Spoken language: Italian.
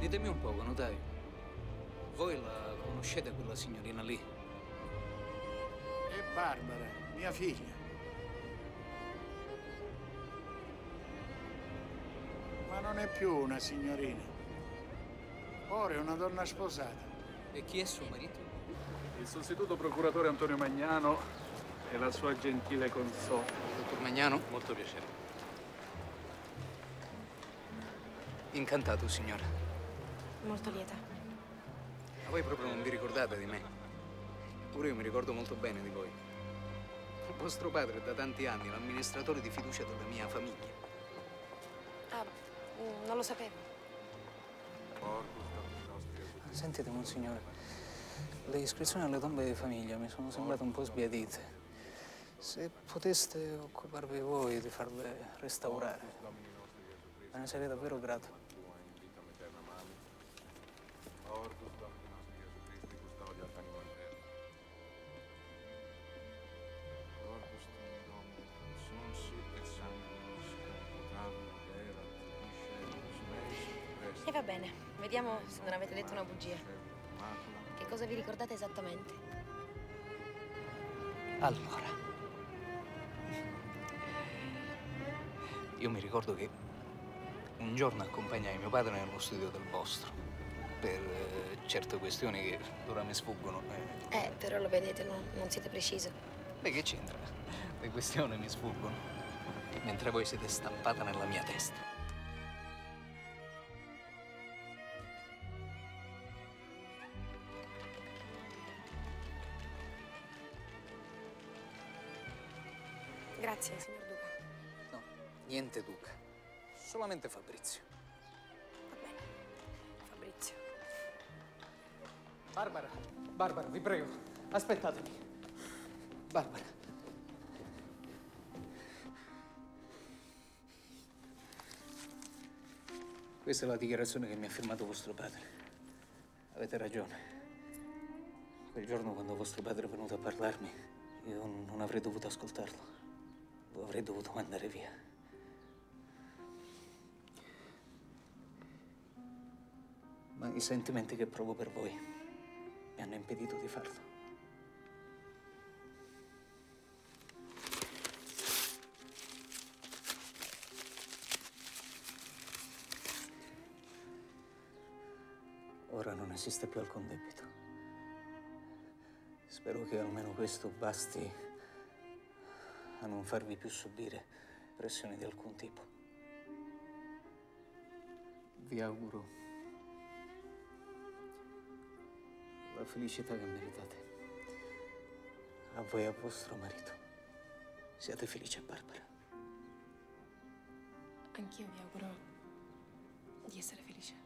Ditemi un poco, notaio. Voi la conoscete quella signorina lì? È Barbara, mia figlia. Ma non è più una signorina. Ora è una donna sposata. E chi è suo marito? Il sostituto procuratore Antonio Magnano e la sua gentile consorte. Dottor Magnano? Molto piacere. Incantato, signora. Molto lieta. Ma voi proprio non vi ricordate di me? Pure io mi ricordo molto bene di voi. Vostro padre è da tanti anni l'amministratore di fiducia della mia famiglia. Ah, non lo sapevo. Sentite, monsignore, le iscrizioni alle tombe di famiglia mi sono sembrate un po' sbiadite. Se poteste occuparvi voi di farle restaurare, ve ne sarei davvero grato. E va bene, vediamo se non avete detto una bugia. Che cosa vi ricordate esattamente? Allora, io mi ricordo che un giorno accompagnai mio padre nello studio del vostro per eh, certe questioni che ora mi sfuggono. eh. Eh, però lo vedete, no? non siete preciso. Beh, che c'entra? Le questioni mi sfuggono, mentre voi siete stampata nella mia testa. Grazie, signor Duca. No, niente Duca, solamente Fabrizio. Barbara, Barbara, vi prego, aspettatemi. Barbara. Questa è la dichiarazione che mi ha firmato vostro padre. Avete ragione. Quel giorno quando vostro padre è venuto a parlarmi, io non avrei dovuto ascoltarlo. Lo avrei dovuto mandare via. Ma i sentimenti che provo per voi hanno impedito di farlo. Ora non esiste più alcun debito. Spero che almeno questo basti a non farvi più subire pressioni di alcun tipo. Vi auguro la felicità che meritate. A voi e a vostro marito. Siate felici, Barbara. Anch'io vi auguro di essere felice.